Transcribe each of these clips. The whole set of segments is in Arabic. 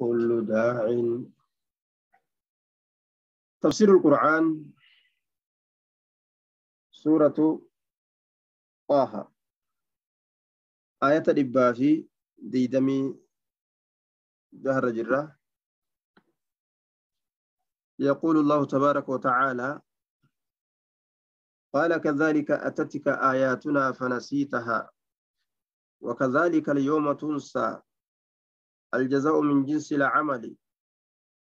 كل داع. تفسير القرآن سورة طه. آية دبا في ديدمي جهر جرة. يقول الله تبارك وتعالى قال كذلك أتتك آياتنا فنسيتها وكذلك اليوم تنسى الجزاء من جنس العمل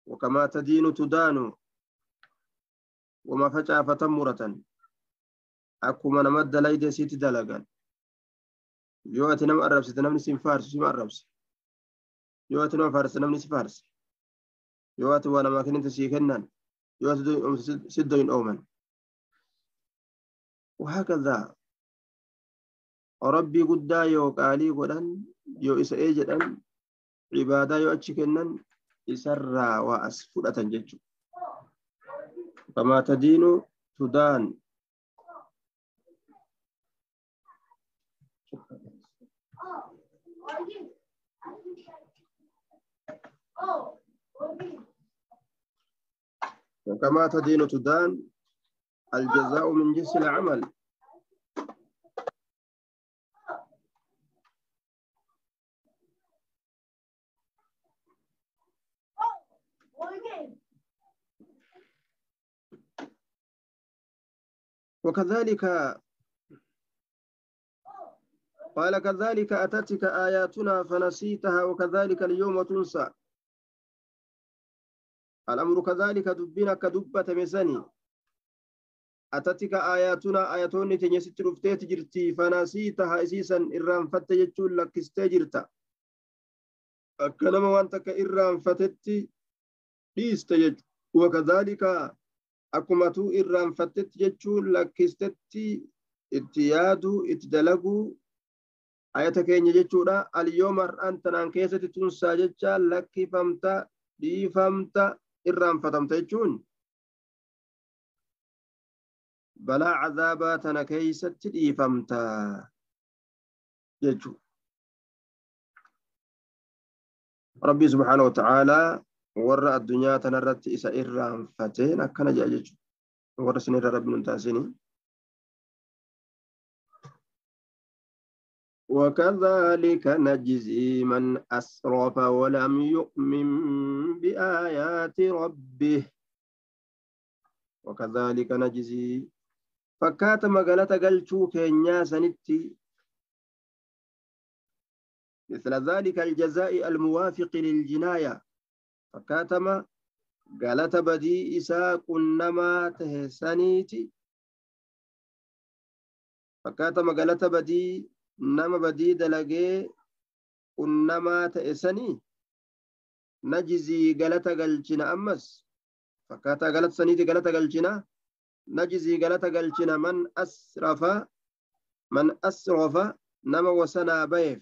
وكما تدين تدان وما فجأة فتمرة أكما نمد ليد سيت دلقا. يواتي نم أربس نمني سين فارس سين أربس. يواتي نم فارس نمني سين فارس. يواتي وأنا ما كنت سيكنن يواتي سدوين أومن. وهكذا. ربي قد يو قالي قدن يو إسا إيجدن عبادة يو أتشي كنن إسرى وأسفلة ججو كما تدين تدان. وكما تدين تدان الجزاء من جنس العمل. وكذلك قال كذلك أتتك آياتنا فنسيتها وكذلك اليوم تنسى. الأمر كذلك دبنا كدبة مسني أتتك آياتنا آياتون تنيست رفتيت جرتي فنسيتها إسيسا إرام فت يجول لك استجرت. أكنما وانتك إرام فتت ليست وكذلك akkumatuu irraanfattetti jechuun lakkistetti itti yaaduu itti dalaguu ayata keenya jechuudha. Alyooma har'aan tanaan keessatti tunsaa jecha lakkifamta dhiifamta irraanfatamta jechuun. Balaa cadaabaa tana keeysatti dhiifamta jechuu rabbii subxaana wa ta'aalaa warra addunyaa tanarratti isa irraanfateen akkana jedha jechuudha. Warra isin irra وكذلك نجزي من أسرف ولم يؤمن بآيات ربه وكذلك نجزي فكات مقالة قلتو كينيا سنتي مثل ذلك الجزاء الموافق للجناية fakkaatama galata badii isaa qunnamaa tahe saniiti fakkaatama galata badii nama badii dalagee qunnamaa ta'e sanii najizii galata galchina ammas fakkaataa galata saniiti galata galchina najizii galata galchina man asrafa man asrafa nama wasanaa bayeef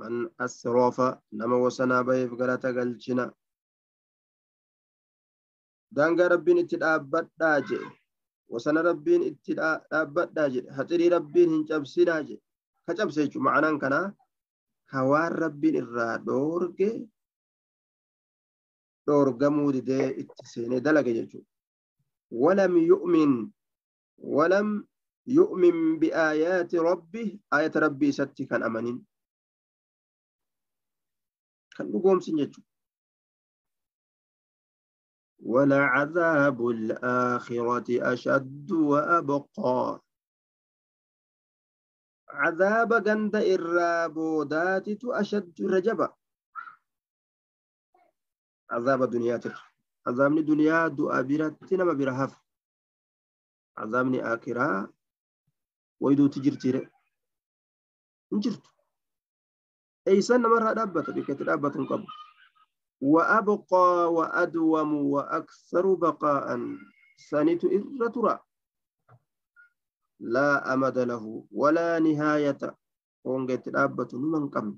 man asroofa nama wasanaa baheef galata galchina daangaa rabbiin itti dhaabbadhaa jedhe wasana rabbiin itti dhaabbadhaa jedhe haxirii rabbiin hin cabsinaa jedhe ka cabse jechuu ma'anaan kanaa ka waan rabbiin irraa dhoorge dhoorgamuu didee itti seenee dalage jechuu walam yu'min walam yu'min biaayaati rabbi aayata rabbii isatti kan amanin kan dhugoomsin jechuudha. ولعذاب الآخرة أشد وأبقى. عذاب غند الرابودات أشد رجبا. عذاب الدنيا تر عذاب الدنيا دؤابرة نما برهف عذاب آخرة ويدو تجرتي انجرت. Eeysan namarraa dhaabbata bikkatti dhaabbatu hin qabu وأبقى وأدوم وأكثر بقاء سنت إرترا لا أمد له ولا نهاية ونجت الأبة من قبل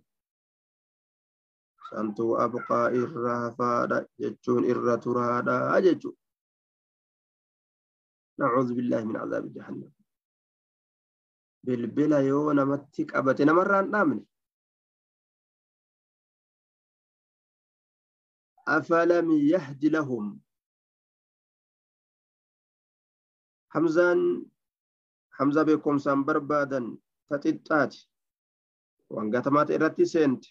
سنتو أبقى إرهفا جتون إرترا جتو نعوذ بالله من عذاب جهنم بالبلا يو نمتك أبتنا مرة نامني أفلم يهد لهم حمزان حمزة بكم سان بربادا تتتات وان قتمات إرتي سنت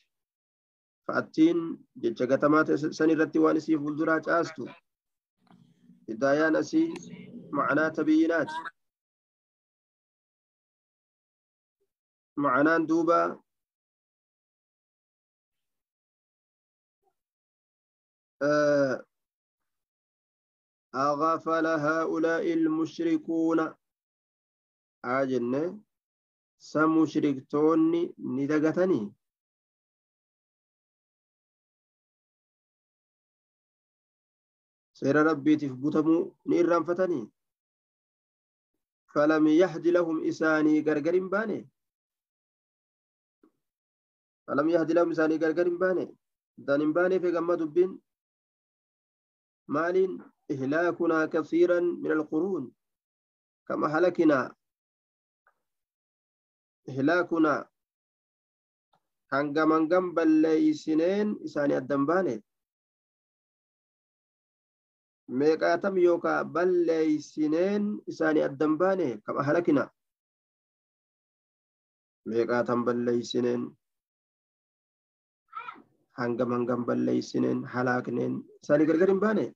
فأتين جتش قتمات سن إرتي وانسي فلدرات آستو هدايا نسي معناه تبيينات معناه دوبا آه أغفل هؤلاء المشركون آجنة سمشركتوني ندقتني seera rabbiitiif butamuu ni irraanfatanii falam yahdi lahum isaanii gargar hin baane falam yahdi lahum isaanii gargar hin baane dan hin baaneef eegamma dubbiin ihlaakunaa kasiiran min alquruun kama halakinaa ihlaakunaa hangam hangam balleeysineen isaanii addan baane meeqaatam yookaa balleeysineen isaanii addan baane kama halakina meeqaatam balleeysineen hangam hangam balleeysineen halaakneen isaanii gargar hin baane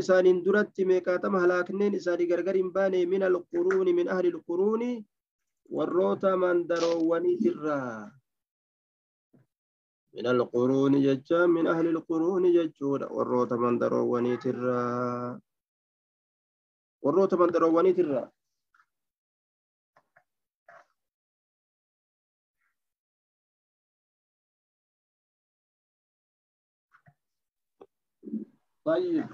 إسان درت ميقاتم هلاكنين إسان غرغر باني من القرون من أهل القرون. والروتا من درووني ترى من القرون ججا من أهل القرون ججود والروتا من درووني ترى والروتا من درووني ترى طيب.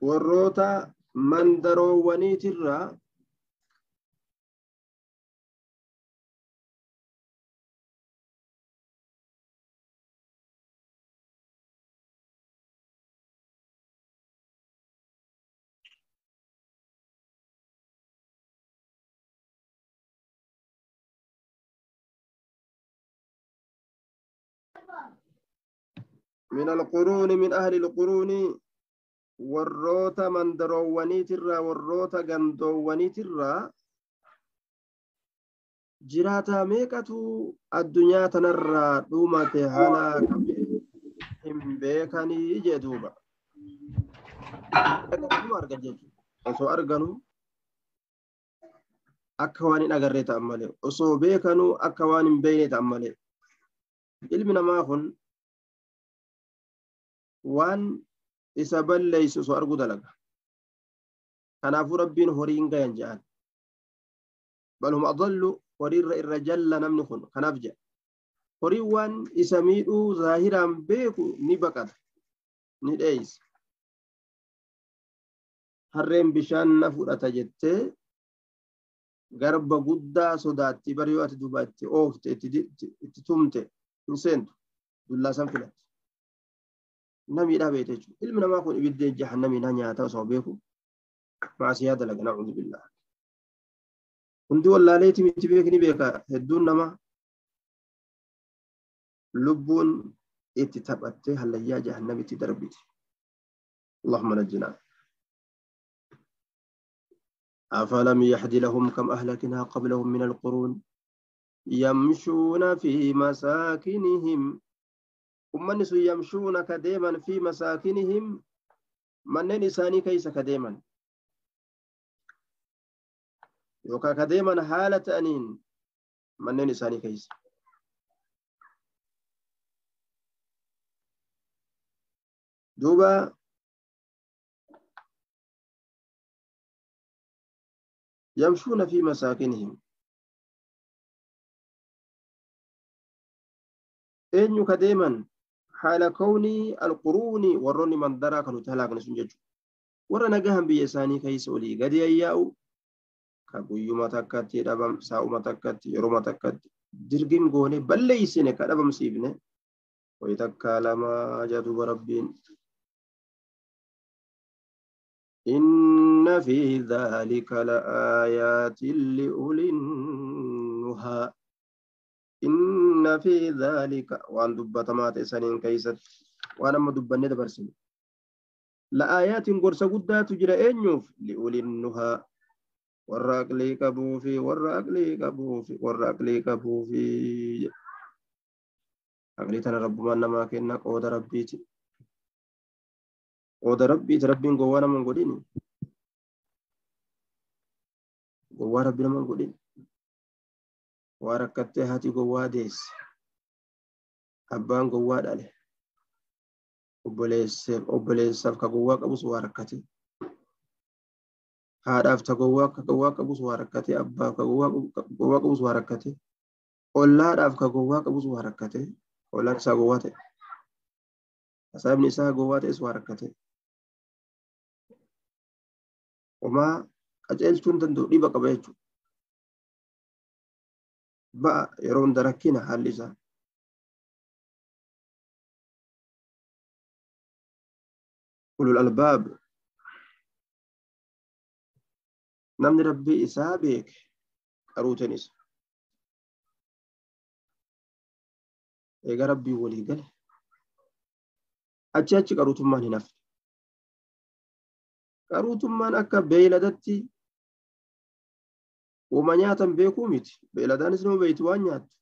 وروتا مندرو الرا. من القرون من أهل القرون warroota mandaroowwaniitirraa warroota gandoowwaniitirraa jiraataa meeqatu addunyaa tanarraa dhumate halaakame hin beekanii jee duuba argan jechuudha osoo arganu akka waan hin agarree ta'an malee osoo beekanu akka waan hin beekne ta'an malee ilmi namaa kun waan isa balleeysu osoo arguu dalaga. Kanaafuu rabbiin horiin gayan jedhan bal hum adallu horiirra irra jalla namni kun kanaaf jedha horiin waan isa miidhuu zaahiraan beeku ni baqata ni dheeysa. Harreen bishaan na fudhata jettee garba guddaa sodaatti bari yoo ati duuba itti oofte itti tumte hin seentu. Dullaa san filatte نمي لا بيتجو إلما ما كون يبدا جهنم ينهي عن تصوبه مع سيادة لكن أعوذ بالله. كنت والله ليت من تبيك نبيك هدون نما. لبون اتتبعت هل يا جهنم تدربت اللهم نجنا. أفلم يهد لهم كم أهلكنا قبلهم من القرون. يمشون في مساكنهم. Ummanni sun yamshuuna ka deeman fi masaakinihim manneen isaanii keeysa ka deeman yookaan ka deeman haala ta'aniin manneen isaanii keeysa duuba يمشون في مساكنهم أين كديما حال كوني القرون وروني من درا كانوا تهلاك نسون ججو ورا نجاهم بيساني كيس ولي قد يأياو كبيوما تكتي دبم ساوما تكتي يروما تكتي درجين غوني بليسين كدبم سيبنه ويتكا لما جدوب ربين إن في ذلك لآيات لأولي النهى إن في ذلك وأن دبت ما تسنين كيست وأنا ما دبني دبرسن لآيات قرص قدات تجرى أنيوف لأولي النهى warra aqlii qabuu fi warra aqlii qabuu fi aqlii tana rabbumaan namaa kenna qooda rabbiiti qooda rabbiiti rabbiin gowwaa nama hin godhini gowwaa rabbi nama hin godhin waa rakkattee hati gowwaa deesse abbaan gowwaa dhale obboleessaaf ka gowwaa qabus waa rakkate haadhaaf ta gowwaa ka gowwaa qabus waa rakkate abbaaf ka gowwaa qabus waa rakkate ollaadhaaf ka gowwaa qabus waa rakkate ollaan isaa gowwaa ta'e sabni isaa gowwaa ta'es waa rakkate homaa qaceelchuun danda'u dhiba qaba jechuudha ba'a yeroo hunda rakkina haalli isaa ulul albaab namni rabbii isaa beeke qaruuteen isa eega rabbii walii gale achi achi qaruutummaan hin hafne qaruutummaan akka beeyladatti Uuma nyaatan beekuu miti. Beeladaanis nama beeyti waan nyaattu.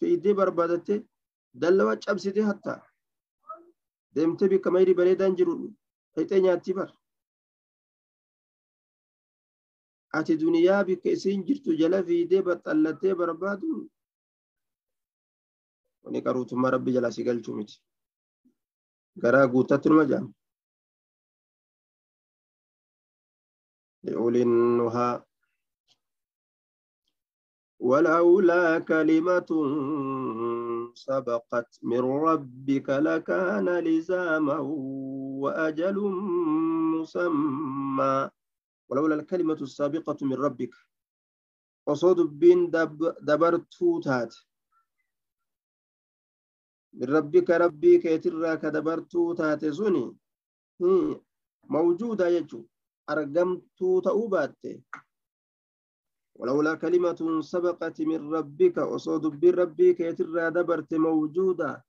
Fe'iddee barbaadattee dallawaa cabsitee hatta deemtee bikka mayrii bareedaan jiru dhaqxee nyaattii bara. Ati duniyaa bikka isiin jirtu jala fiidee baxallattee barbaadu wani qaruutummaa rabbi jalaa si galchuu miti. Garaa guuttatti numa jaamu. Li'uulinnuhaa. ولولا كلمة سبقت من ربك لكان لزاما وأجل مسمى. ولولا الكلمة السابقة من ربك. وصود بين دب دبرتو تات من ربك ربي كيترى كدبرتو تات زني. موجودة يجو. أرقمتو تأوبات ولولا كلمة سبقت من ربك وصود بين ربي كيترى دبرت موجودة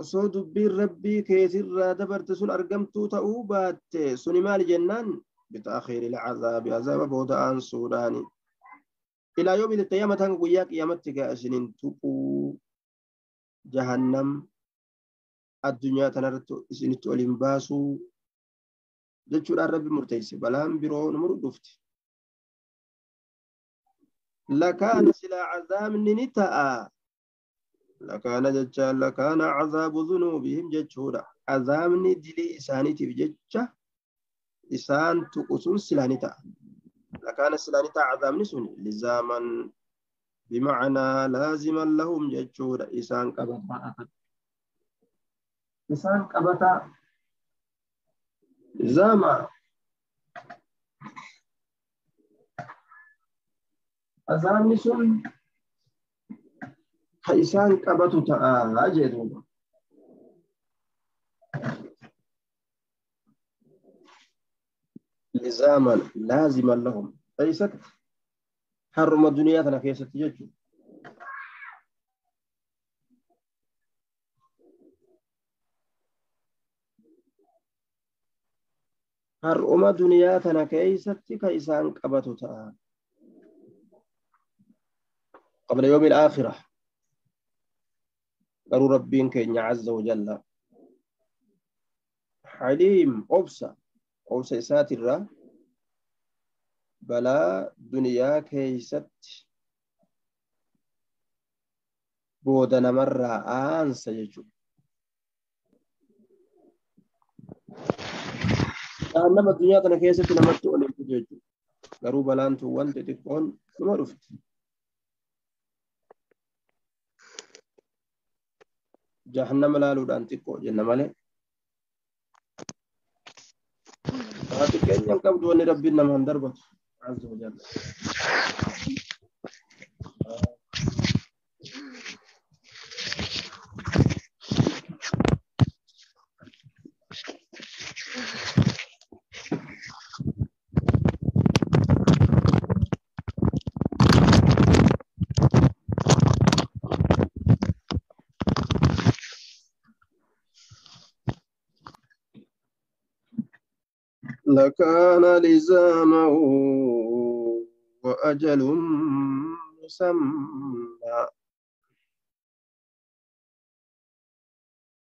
osoo dubbiin rabbii keetirraa dabarte sun argamtuu ta'uu baatte suni maal jennaan bitaakhiri lcazaabi azaaba booda aansuudhaani ilaa yoomi ilqiyaamati hanga guyyaa qiyaamatti gaa isinin tuquu jahannam addunyaa tanarratti isinitti olin baasuu jechuudhaan rabbi murteeyse balaan biroo numur dhufti lakaana silaa cazaabni ni ta'a lakaana jechaan lakaana cazaabu dhunuubihim jechuudha cazaabni dilii isaaniitiif jecha isaan tuqu sun silaa ni ta'a lakaana silaa ni ta'a cazaabni sun lizaaman bimacnaa laaziman lahum jechuudha isaan qabataa isaan qabataa zama azaabni sun فإسان قبط تأجي آه، دوبا لزاما لازما لهم. ليست حرم الدنيا تنا في ست حرم الدنيا تنا في ست كيسان قبط قبل يوم الآخرة. Garuu rabbiin keenya azza wajalla xaliim obsa obsa isaatirraa balaa duniyaa keeysatti booda namarraa aansa jechuudha nama addunyaa kana keessatti namatti ol hin jechuudha. Garuu balaan tun wanti xiqqoon numa dhufti. Jahannama laaluudhaan xiqqoo jenna malee haa xiqqeenyaan qabdu wanni rabbiin namaan darbatu azza wa jalla لكان لزامه وأجل مسمى.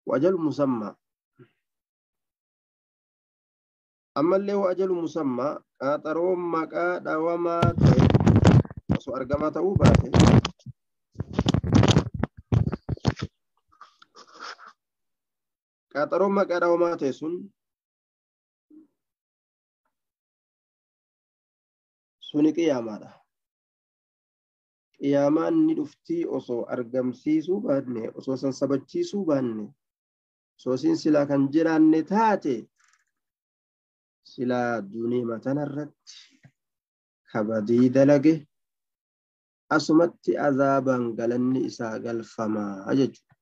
وأجل مسمى. أما اللي هو أجل مسمى قاطروم مكا دوما argamaa ta'uu baate qaxaroon maqaa dhawamaa suni qiyaamaadha. Qiyaamaan ni dhuftii osoo argamsiisuu baanne osoo san sabachiisuu baanne osoo isin silaa kan jiraanne taate silaa duuniima tanarratti kabadii dalage asumatti azaabaan galanni isaa galfamaa jechuudha.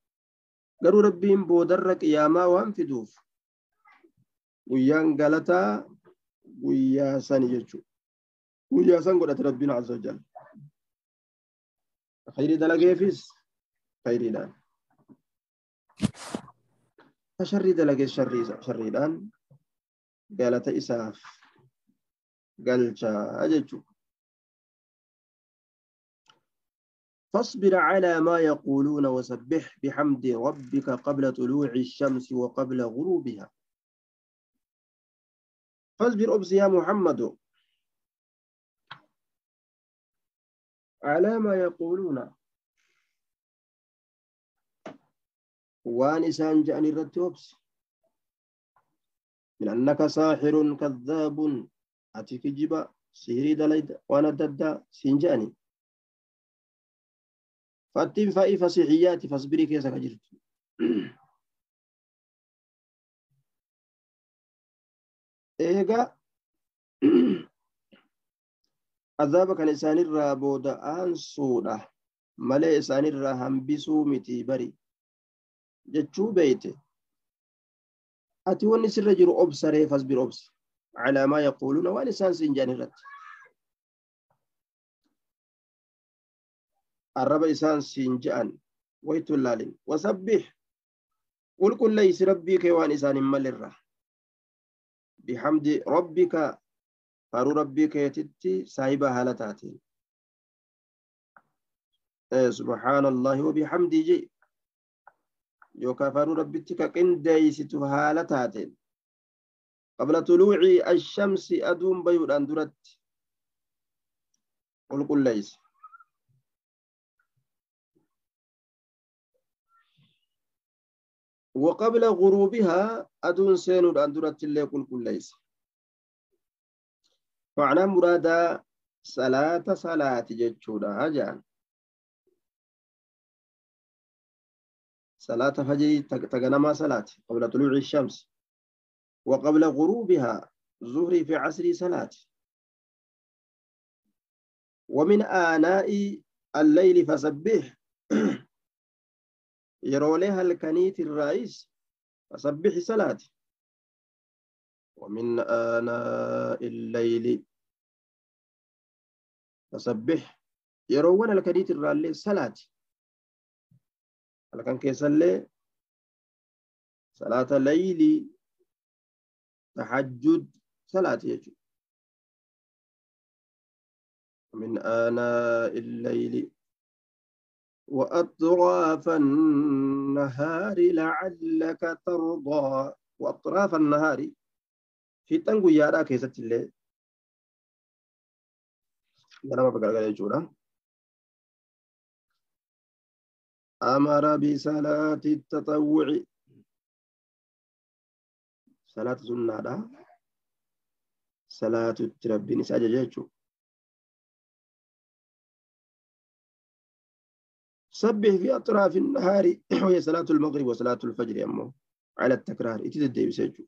Garuu rabbiin boodarra qiyaamaa waan fiduuf guyyaan galataa guyyaa sani jechuudha. مجاسن قد ربنا عز وجل. خيري دلقي فيس. خير دان شر دلقي شر شر دان قالت إساف. قال شا أجتشو. فاصبر على ما يقولون وسبح بحمد ربك قبل طلوع الشمس وقبل غروبها. فاصبر أبس يا محمد. على ما يقولون. وان إسان جاني الرتوبس من أنك ساحر كذاب. أتيك جبا سيري دليد وأنا ددا سينجاني فاتين فاي فسيحياتي فاصبري كيسا كجرت إيغا isaanirraa booda'aansuudha malee isaanirraa hambisuu miti bari jechuu beeyte ati wanni sirra jiru obsaree fasbir obsi calaa maa yaquuluuna waan isaan siin jedhan irratti arraba isaan siin je'an waytu hin laalin wasabbih qulqulleysi rabbii kee waan isaan hin malirra bihamdi rabbika فارو ربي كيتتي سايبا هالتاتي إيه سبحان الله وبحمدي جي يوكا فارو ربي تكاك اندي هالتاتي قبل طلوعي الشمس أدوم بيور أندرت قل قل ليس. وقبل غروبها أدون سينور أندرت اللي قل قل ليس. معنى مرادا صلاة صلاة جتشودا هجان صلاة فجر تغنما صلاة قبل طلوع الشمس وقبل غروبها ظهر في عصر صلاة ومن آناء الليل فسبح يروليها الكنيت الرئيس فسبح صلاة ومن آناء الليل فسبح. يرون الكنيت الرئيس صلاة. لكن كيسلي صلاة الليل. تحجد صلاة يجو. من آناء الليل. وأطراف النهار لعلك ترضى. وأطراف النهار. في تنقو يارا كيسة الليل لما بقى يجورا أمر بصلاة التطوع صلاة سنة صلاة التربين ساجة جيجو سبح في أطراف النهار وهي صلاة المغرب وصلاة الفجر أمه على التكرار إتي تدي بسجو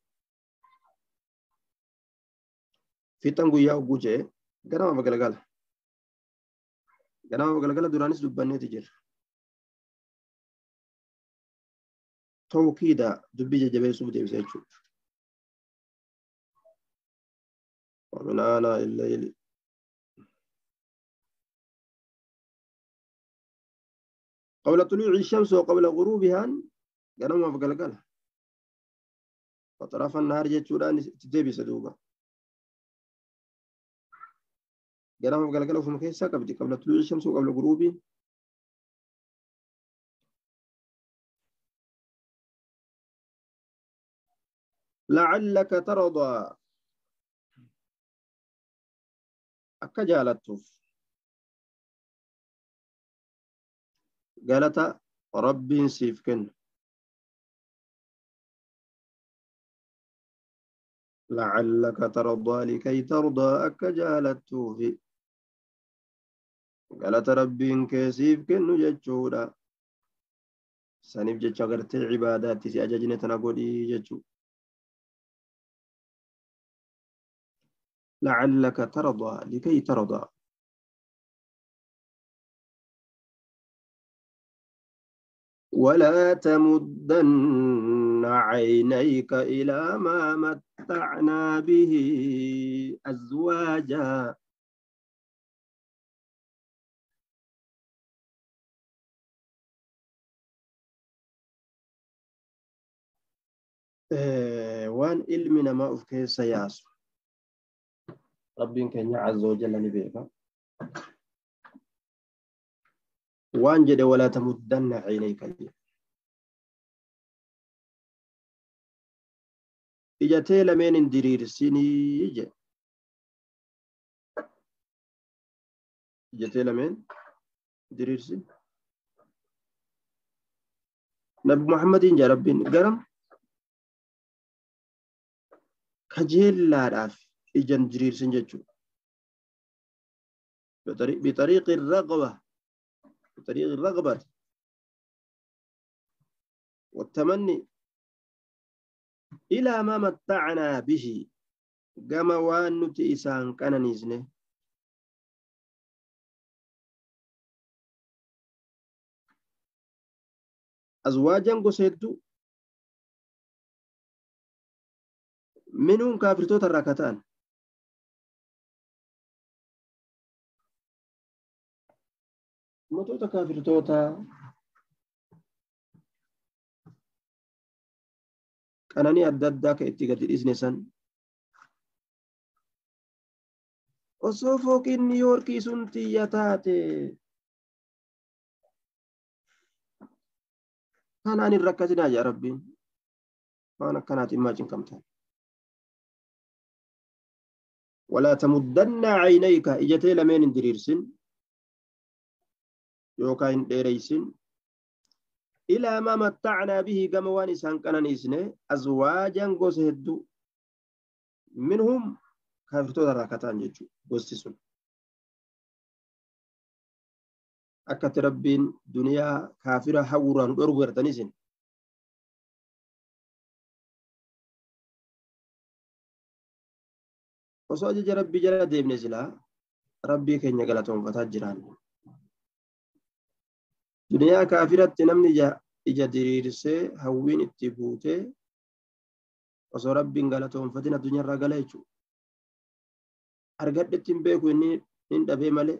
في تنقو يا وجوجي قرام بقلقال قرام بقلقال دورانيس دباني تجر توكيدا دبي جبي سوب دي بسجو ومن آناء الليل قبل طلوع الشمس وقبل غروبها قالوا ما بقلقل وطرف النهار جتشوران تدبي سدوبا قالوا ما بقلقل وفي مكيسا قبل طلوع الشمس وقبل غروبها لعلك ترضى galata rabbiin siif kennu لعلك ترضى لكي ترضى أكجالته في قالت ربين كيسيف كنو جتشودا سنيف جتشا غرتي عبادات سي أجاجنة تنقودي جتشو لعلك ترضى لكي ترضى ولا تمدن عينيك إلى ما متعنا به أزواجا Eh, waan ilmi namaa of keessa yaasu rabbiin keenya azzoojalla ni beeka waan jedhe walaa tamuddanna ciinayka jedhe ijatee lameen hin diriirsinii jedhe ijatee lameen diriirsin nabi muhammadin jaa rabbiin garam. kajeellaadhaaf ijan diriirsin jechuudha. بطريق الرغبة بطريق الرغبة والتمني إلى ما متعنا به كما وان نتي إسان كان نزنه أزواجا منهم addaa ka itti gadi dhisne san osoo fooqiin niiyoorkii sun xiyya taate kanaan hin rakkasinaa jaa rabbiin waan akkanaatiin maa cinqamtaan walaa tamuddannaa caynayka ijatee lameen hin diriirsin yookaan hin dheereysin ilaa maa mattacnaa bihi gama waan isaan qananiisne azwaajan gosa hedduu minhum kaafirtoota irraa kataan jechuu gosti sun akkatti rabbiin duniyaa kaafira hawwuraan dhorgu gartaniisin osoo ajaja rabbii jala deemne silaa rabbii keenya galatoonfataa jiraan duniyaa kaafiratti namni ija diriirsee hawwiin itti buutee osoo rabbiin galatoonfatin addunyaarraa gala jechuudha. Argadhetti hin beeku hin dhabee malee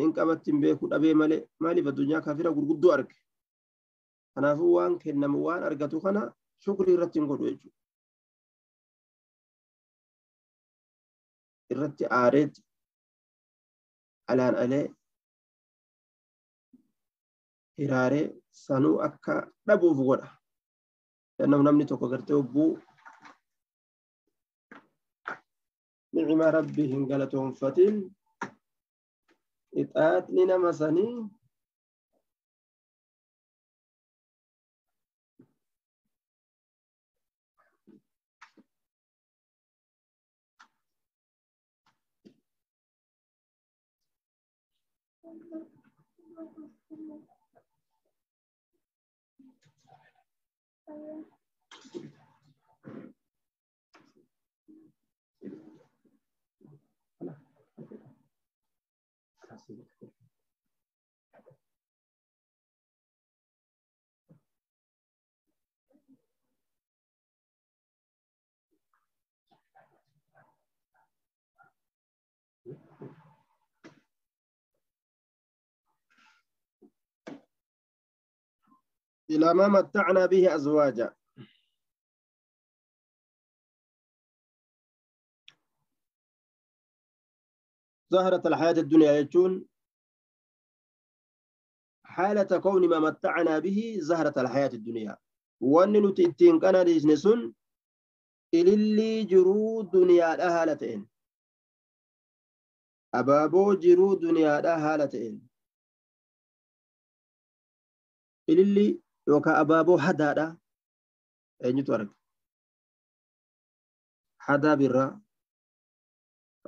nin qabatti hin beeku dhabee malee maaliif addunyaa kaafira gurguddoo arge. Kanaafuu waan kennamu waan argatu kana shukrii irratti hin godhu jechuudha. Irratti aareetti alaan alee hiraaree sanuu akka dhabuuf godha. Kanaaf namni tokko gartee hogguu ni'ima rabbii hin galatoonfatin ixaaxni nama sanii 嗯，إلى ما متعنا به أزواجا. زهرة الحياة الدنيا يجون. حالة كون ما متعنا به زهرة الحياة الدنيا. وأن نتئتين كان ريزنسون إلي جرو دنيا هالتين أبابو جرو دنيا هالتين إلي yookaan abaaboo hadaadha eenyutu arga hadaa birraa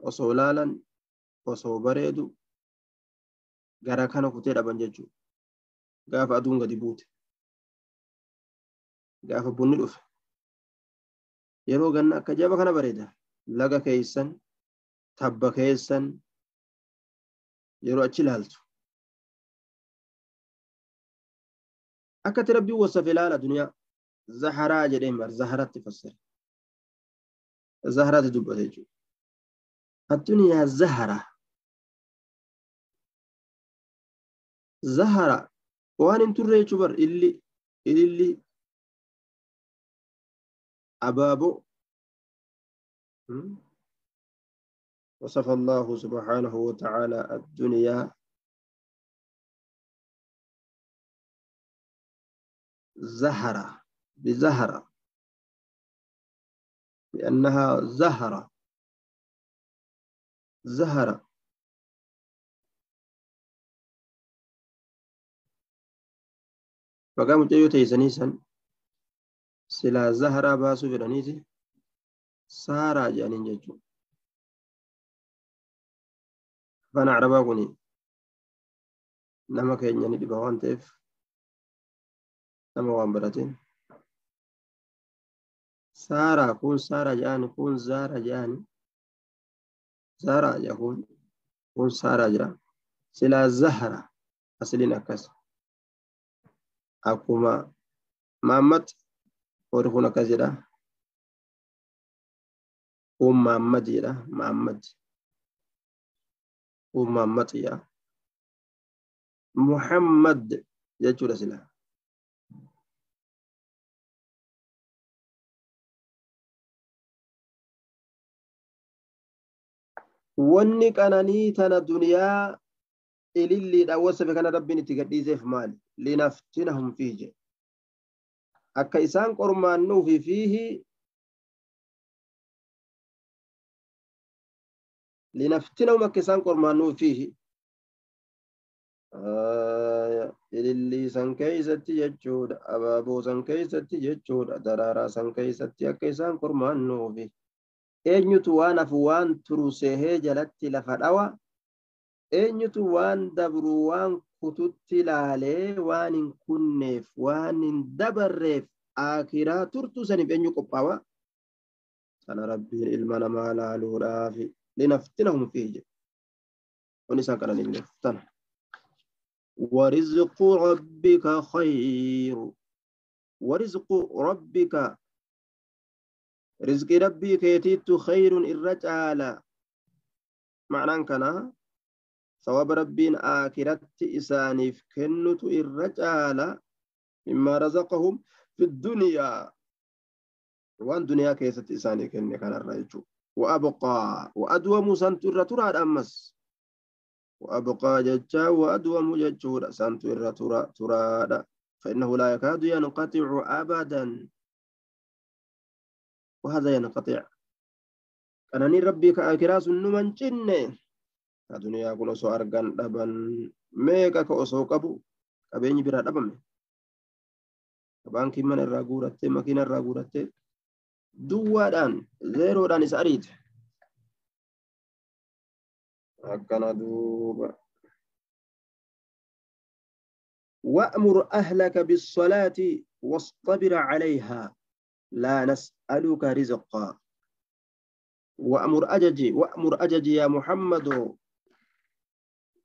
osoo laalan osoo bareedu gara kana kutee dhaban jechuudha gaafa aduun gadi buute gaafa bunni dhufe yeroo ganna akka jaba kana bareeda laga keeysan tabba keessan yeroo achi laaltu akkati rabbiin wasafe ilaala duniyaa zaharaa jedheen bar zaharatti fassare zaharatti dubbate jechuudha addunyaa zahara zahara waan hin turre jechuu bar illi ililli abaaboo وصف الله سبحانه وتعالى الدنيا زهرة بزهرة. لأنها زهرة. زهرة. فقام جيو تيسنيسا سلا زهرة باسو فرانيتي سارة جانين جيجو فانا عربا كوني نما كينياني دي بوان تيف. Nama waan barateen saaraa kun saara jedhani kun zaara jedhani zaaraa jedha kun kun saaraa jedha silaa zahara asliin akkas akkuma maammad warri kun akkas jedha kun maammad jedha maammad kun maammad jedha muhammad jechuudha silaa wanni qananii tana duniyaa ililliidha wasafe kana rabbiin itti gadhiiseef maali linaftinahum fiihi jedhe akka isaan qormaannuufi fiihi linaftinahum akka isaan qormaannuufi fiihi ilillii san keeysatti jechuudha abaaboo san keeysatti jechuudha daraaraa san keeysatti akka isaan qormaannuufi eenyutu waan hafu waan turu sehee jalatti lafa dhawa eenyutu waan dabru waan kututti laalee waan hin kunneef waan hin dabarreef akiraa turtu saniif eenyu qophaawa sana rabbiin ilma namaa laaluudhaaf linaftinahum fiihi jedhe kun isaan qananiifneef tana ورزق ربك خير ورزق ربك رزق ربي كيتيت خير الرجال معنى كنا ثواب ربين آكرت إسانيف كنت الرجال مما رزقهم في الدنيا. وان دنيا كيست إساني كن كان الرجل وأبقى. وأدوم سنت الرترى أمس وأبقى ججا. وأدوم ججور سنت الرترى ترى فإنه لا يكاد ينقطع أبدا. وهذا ينقطع أنني ربي كأكراس نمن جنة. الدنيا كل سو أرغان دبن. ميكا كأسو قبو قبيني برا دبن. mana irraa guurattee makiina irraa guurattee duwwaadhaan zeeroodhaan isa ariite akkana duuba وأمر أهلك بالصلاة واصطبر عليها. لا نسألك رزقا. وأمر أججي وأمر أججي يا محمد.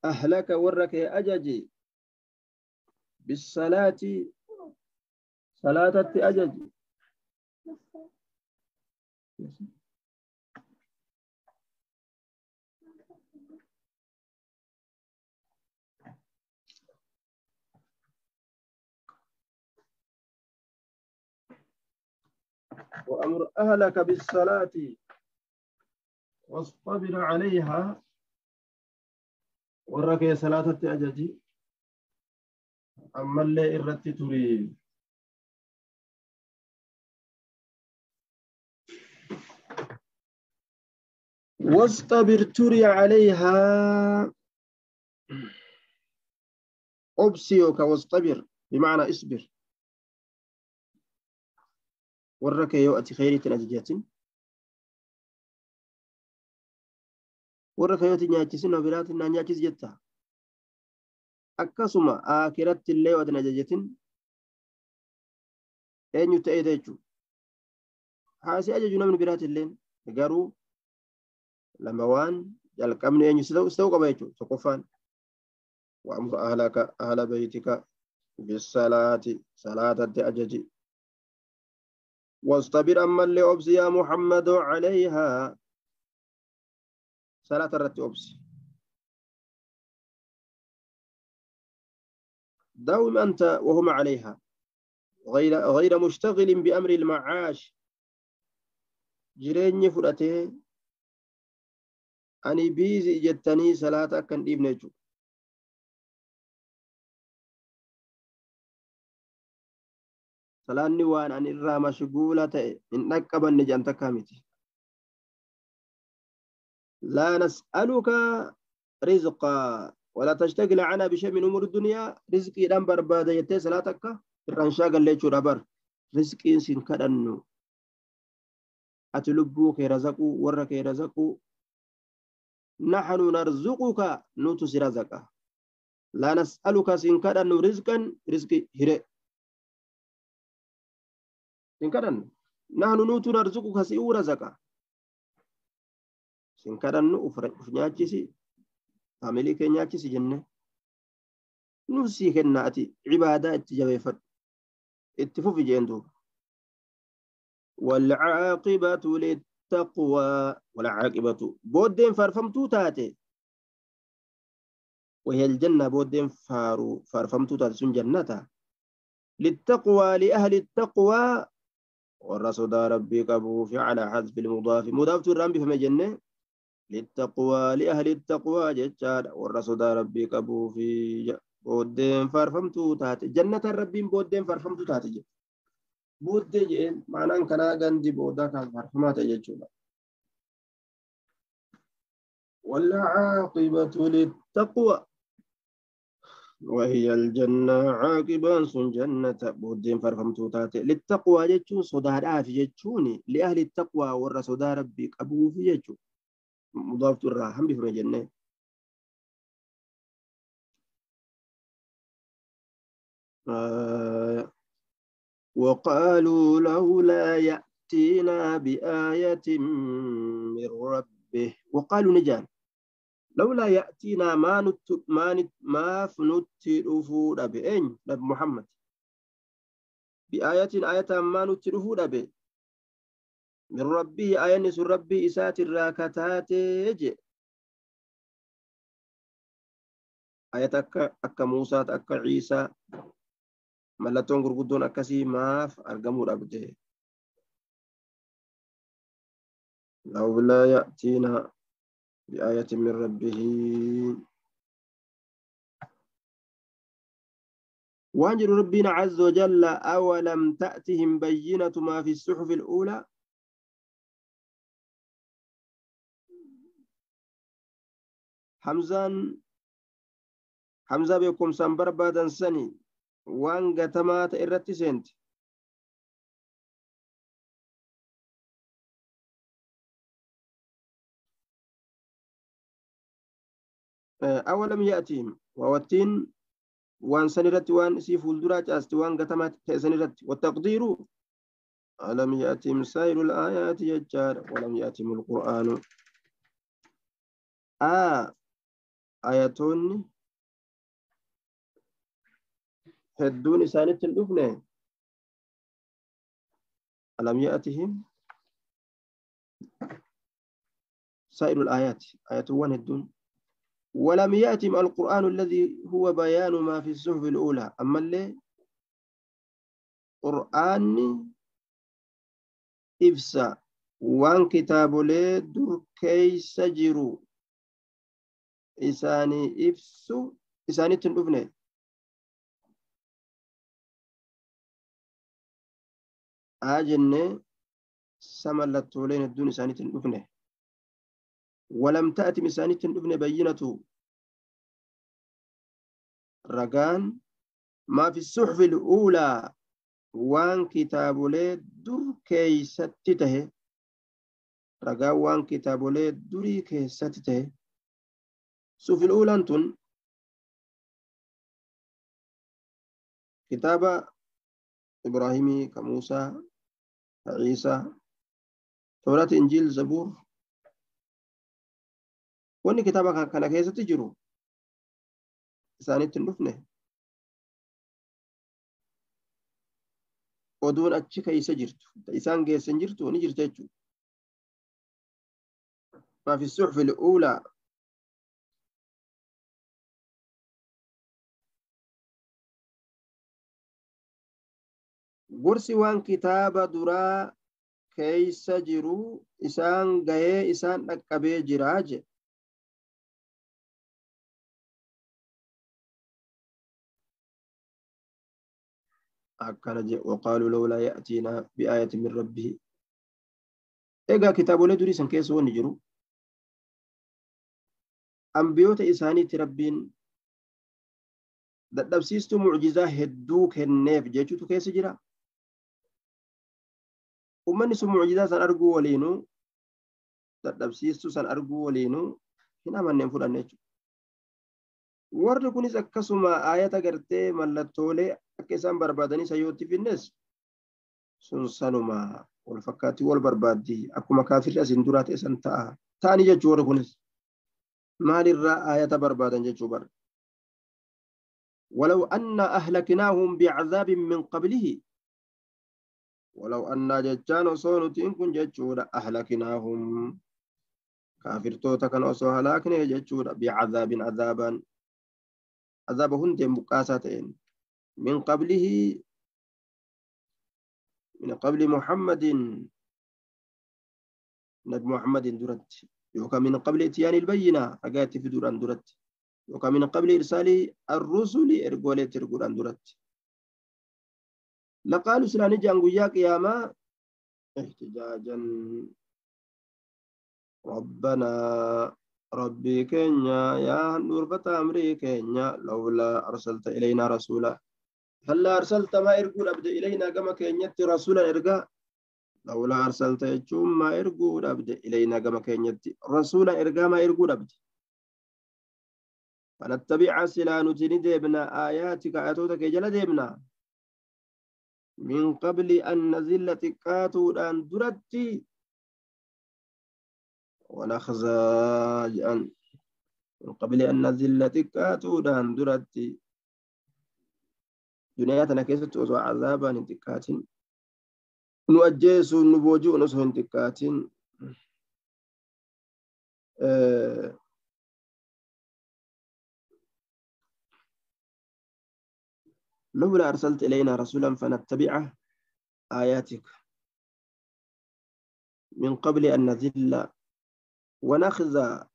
أهلك ورك أججي. بالصلاة صلاة أججي. وأمر أهلك بالصلاة. واصطبر عليها. ورك صلاة أججي أما اللي إرت تريد واصطبر تري عليها. أبسيك واصطبر. بمعنى اصبر. ورك يؤتي خيرة أججات ورك وبرات نياتيس جتا akkasuma akiratti illee wadan ajajatin eenyu ta'ee jechuudha haasii ajaju namni biraati illeen garuu lama waan jalqabni eenyu si ta'uu qaba jechuudha tokkoffaan وأمر أهلك أهل بيتك بالصلاة صلاة أججي واصطبر أما اللي أبسي يا محمد عليها. صلاة الرت أبسي داوم أنت وهم عليها. غير غير مشتغل بأمر المعاش. جريني فرأته أني بيزي جتني صلاة كان ديبنجو salaanni waan an irraa mashguula ta'e hin dhaqqabanne jan takkaa miti laa nas'aluka rizqaa ولا تشتغل عنها بشيء من امور الدنيا رزقي دان برباده يتي صلاتك irraan shaagalle jechuudha bar rizqiin sin kadhannu ati lubbuu kee razaquu warra kee razaquu naxnu narzuquka nutu si razaqa laa nas'aluka si uu razaqa sin kadhannu uf nyaachisi faamilii kee nyaachisi jenne nu sii kenna ati cibaadaa itti jabeeffadhu itti fufi jeen duuba والعاقبة للتقوى والعاقبة بودين فارفمتو تاتي وهي الجنة بودين فارو فارفمتو تاتي سن جنة للتقوى لأهل التقوى والرسول ربي قبو فعل حذف المضاف. مضاف الرمب فما جنة؟ للتقوى لأهل التقوى جتشار والرسول ربي قبو في بودين فرفمتو تاتي جنة الرب بودين فرفمتو تاتي بودين جين معنى كنا غندي بودا كان فرفمات جتشونا والعاقبة للتقوى. وهي الجنة عاقبة سن جنة بودين فرفمتو تاتي للتقوى جتشون صدار في جتشون لأهل التقوى ور صدار ربي أبو في جتشون. مضاف الراحم بفم جنة آه وقالوا لولا يأتينا بآية من ربه. وقالوا نجان. لولا يأتينا ما نت ما نت ما فنت رفود بأين نبي محمد. بآية آية ما نت رفود به. من ربه آية نسر ربي إسات الراكتات يجي آية أكا أكا موسى أكا عيسى. mallattoon gurguddoon akkasii maaf argamuu dhabde لولا يأتينا بآية من ربه. وانجر ربنا عز وجل أولم تأتهم بينة ما في الصحف الأولى؟ حمزان حمزة بكم سنبر بعد سني. waan gatamaa ta'e seenti. أولم يأتهم؟ ووتين وان سنرت وان سي فولدرات أستي وان قتمت سنرت. والتقدير؟ ألم يأتم سائر الآيات يجار ولم يأتم القرآن. آه آياتون. isaanitti hin dhufne alam ya'atihim سائر الآيات. آيات وان الدون ولم يأتم القرآن الذي هو بيان ما في الصحف الأولى. أما اللي قرآن إفسا وان كتاب لي در كيس إساني إفسو إساني jennee samallattooleen hedduun isaaniitti hin dhufne walam ta'atim isaaniitti hin dhufne bayyinatu رغان ما في الصحف الأولى وان كتاب لي دور كي ستته رغا وان كتاب لي دوري كي ستته صحف الأولى انتون كتاب إبراهيم كموسى عيسى تورات إنجيل زبور وني كتابة كان كيسة تجرو isaanitti hin dhufne oduun achi keessa jirtu isaan geessan jirtu ni jirta jechuudha. ما في الصحف الأولى gorsi waan kitaaba duraa keeysa jiru isaan gahee isaan dhaqqabee jiraa je akkana je waqaaluu lawlaa ya'tiinaa bi'aayatin min rabbihi egaa kitaabolee durii san keessa wanni jiru ambiyoota isaaniitti rabbiin dadhabsiistuu mucjizaa hedduu kenneef jechuutu keessa jira ummanni sun mucjizaa san arguu waliinuu dadhabsiistuu san arguu waliinuu hin amanneen fudhanne jechuudha. Warri kunis akkasuma ayata gartee mallattoolee akka isaan barbaadanii sayyootti finnes sun sanuma wal fakkaattii wal barbaaddi akkuma kaafirri asin duraa ta'e san ta'a ta'anii jechuu warri kunis maalirraa ayata barbaadan jechuu bara. ولو أن أهلكناهم بعذاب من قبله ولو أن ججان وصون تنكن ججود أهلكناهم كافر توتا كان أصو هلاكني ججود بعذاب عذابا عذاب هند مقاساتين من قبله من قبل محمد. نبي محمد درت يوكا من قبل إتيان البينة أقات في دوران درت يوكا من قبل إرسال الرسل إرقولة إرقولان درت لقالوا سلاني جان قيا قياما احتجاجا. ربنا ربي كينيا يا نور أمري كينيا لولا أرسلت إلينا رسولا. هلا أرسلت ما إرقول أبدا إلينا كما كينيت رسولا إرقا لولا أرسلت يجوم ما إرقول أبدا إلينا كما كينيت رسولا إرقا ما إرقول أبدا فنتبع سلا نتني ديبنا آياتك آياتك جل ديبنا. من قبل أن نزل تكاتو أن درتي. ونخزى أن من قبل أن نزل تكاتو أن درتي. دنياتنا كيست وزو عذابا انتكات نؤجيس نبوجو نسو انتكات أه لولا أرسلت إلينا رسولا فنتبع آياتك من قبل أن نذل ونخزى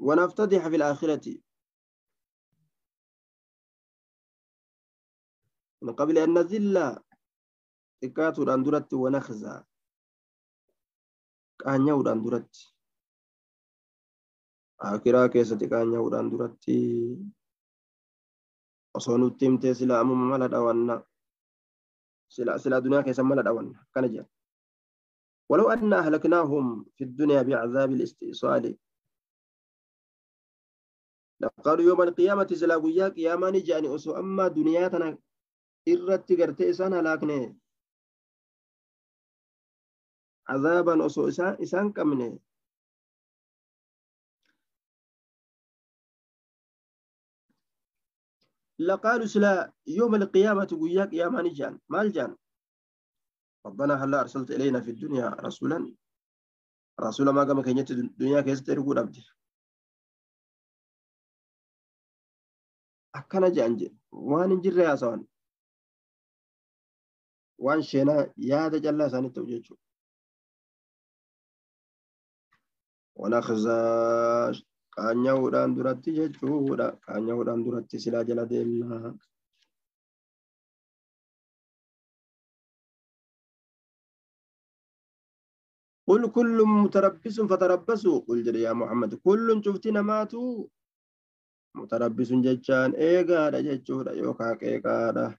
ونفتضح في الآخرة. من قبل أن نزل إكات الأندرات ونخزى. كأن يود أندرات آخرة كيسة كأن يود أندرات أصون تيم تسلا أمم مالا دوانا سلا سلا دنيا كيسة مالا دوانا كان ولو أن أهلكناهم في الدنيا بعذاب الاستئصال لقالوا يوم القيامة سلا قيا قياما نجاني أسو أما دنيا تنا إرتي قرتي إسان هلاكني عذابا أسو إسان إسان كمني. لقالوا سلا يوم القيامة قيا قياما نجان. مال جان؟ ربنا هلا أرسلت إلينا في الدنيا رسولا. رسولا ما قام كينيت الدنيا كيست يرقود أبدي akkana jedhan waan hin jirre haasawan waan sheenaa yaada callaa isaanii ta'u jechuudha. Walakhzaa qaanya'uudhaan duratti jechuudha. Qaanya'uudhaan duratti silaa jala deemna. قل كل متربص فتربصوا قل يا محمد كل شفتنا ماتوا دا جچودا يوكا قيقا دا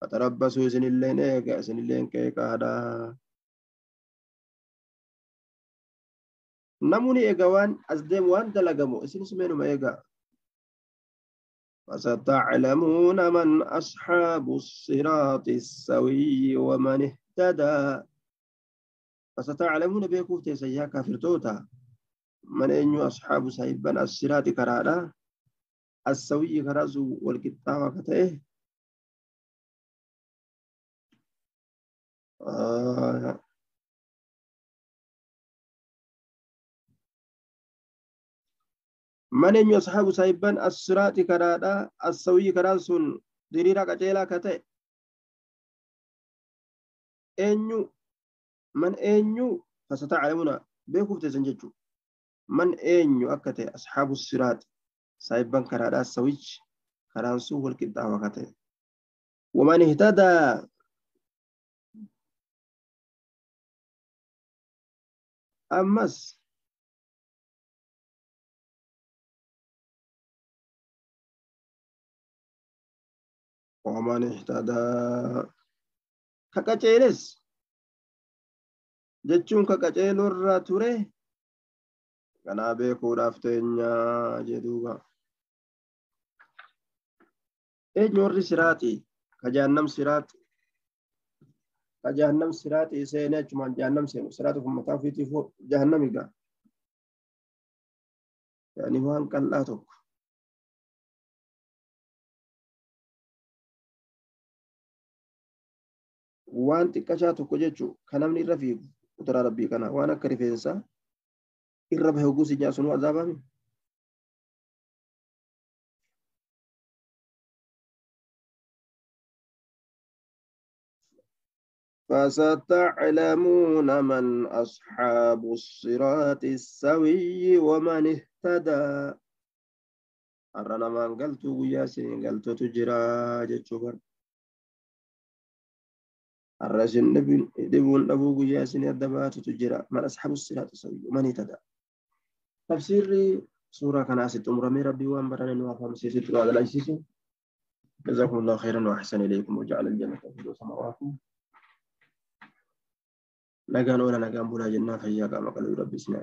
فتربصوا سنلين ايغا سنلين قيقا دا نموني ايغا وان ازديم وان دلغمو اسن سمينو ما ايغا فستعلمون من أصحاب الصراط السوي ومن اهتدى فستعلمون بيكوف تيسيا كافر توتا من أين أصحاب سيبان الصراط كرادا السوي كرازو والكتابة كتئه آه. من أين أصحاب سيبان الصراط كرادا؟ السوي كرازون ديريرا كتيلا كتئ أين من أين فستعلمون بيكوف تيسنججو من أين أكتئ أصحاب الصراط saayibban karaadhaa sawichi karaan sun wal qixxaawa akka ta'e. Waman ihtadaa ammas waman ihtadaa ka qaceeles jechuun ka qaceelorra ture kanaa beekuudhaaf teenyaa jedhuuba. Jahannam siraaxi ka jahannam siraaxi seenee achumaan jahannam seenu siraaxi kun mataa ofiitiif jahannam egaa yaani waan qal'aa tokko waan xiqqashaa tokko jechuu kan namni irra fiigu kuduraa rabbii kana waan akka rifeensaa irra bahe oguu si jaasunuu azaabame فستعلمون من أصحاب الصراط السوي ومن اهتدى. أرنا من قلت وياسين قلت تجرى جتشوفر الرسل نبي دبون أبو وياسين الدبات تجرى من أصحاب الصراط السوي ومن اهتدى. تفسير سورة كان أسد أمرمي ربي وأن برنا نوافهم سيسيت وهذا الأجسيس جزاكم الله خيرا وأحسن إليكم وجعل الجنة في سماواتكم nagaan oola nagaan bulaa jennaan fayyaa qaama qalbii rabbi isin